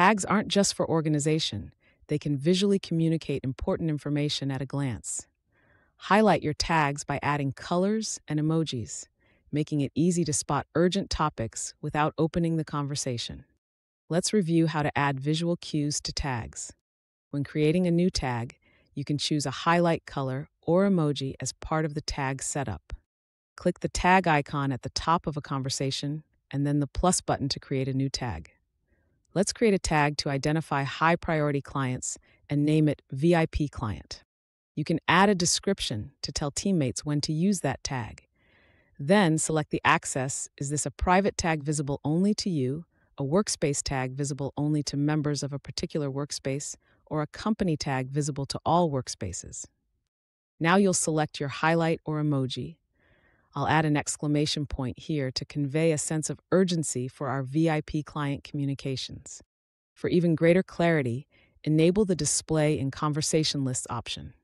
Tags aren't just for organization, they can visually communicate important information at a glance. Highlight your tags by adding colors and emojis, making it easy to spot urgent topics without opening the conversation. Let's review how to add visual cues to tags. When creating a new tag, you can choose a highlight color or emoji as part of the tag setup. Click the tag icon at the top of a conversation and then the plus button to create a new tag. Let's create a tag to identify high priority clients and name it VIP client. You can add a description to tell teammates when to use that tag. Then select the access. Is this a private tag visible only to you, a workspace tag visible only to members of a particular workspace, or a company tag visible to all workspaces? Now you'll select your highlight or emoji. I'll add an exclamation point here to convey a sense of urgency for our VIP client communications. For even greater clarity, enable the Display in Conversation Lists option.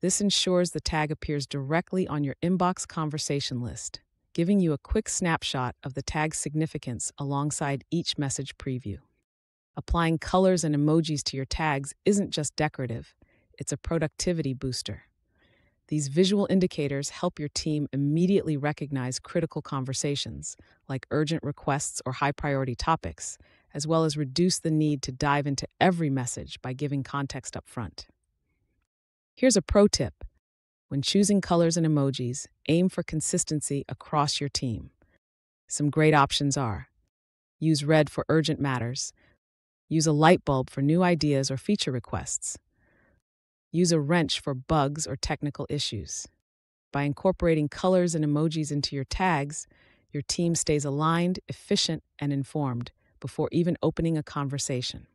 This ensures the tag appears directly on your inbox conversation list, giving you a quick snapshot of the tag's significance alongside each message preview. Applying colors and emojis to your tags isn't just decorative, it's a productivity booster. These visual indicators help your team immediately recognize critical conversations, like urgent requests or high priority topics, as well as reduce the need to dive into every message by giving context up front. Here's a pro tip when choosing colors and emojis, aim for consistency across your team. Some great options are use red for urgent matters, use a light bulb for new ideas or feature requests, Use a wrench for bugs or technical issues. By incorporating colors and emojis into your tags, your team stays aligned, efficient, and informed before even opening a conversation.